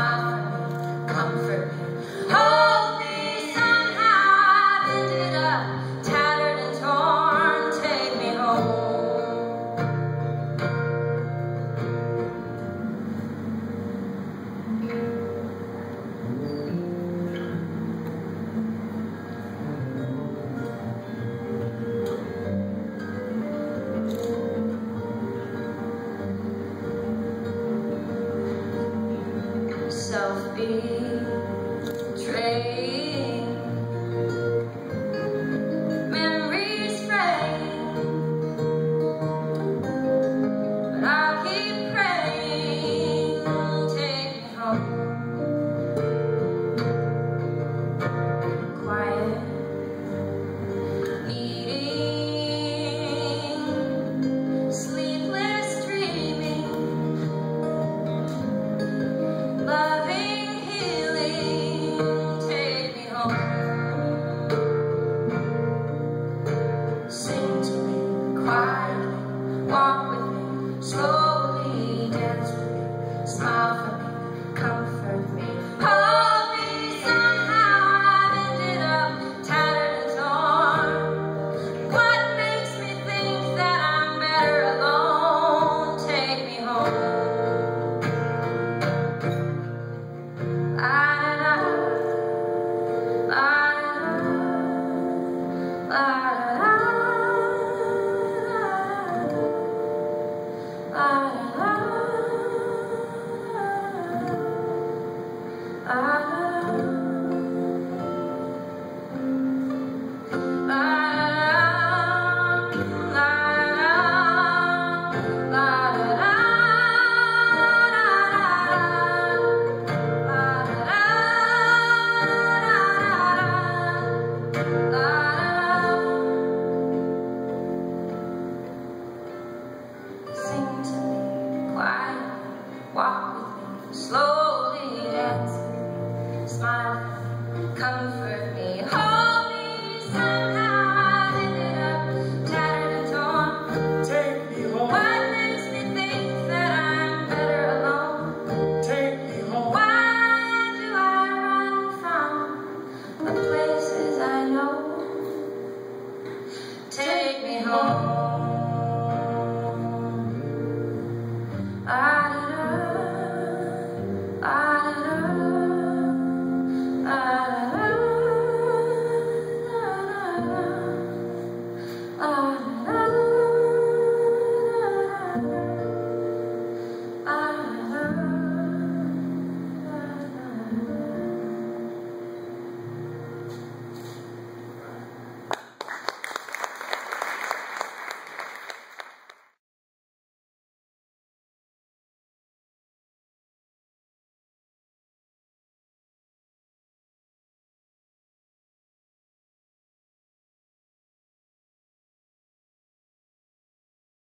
Me, comfort self-betraying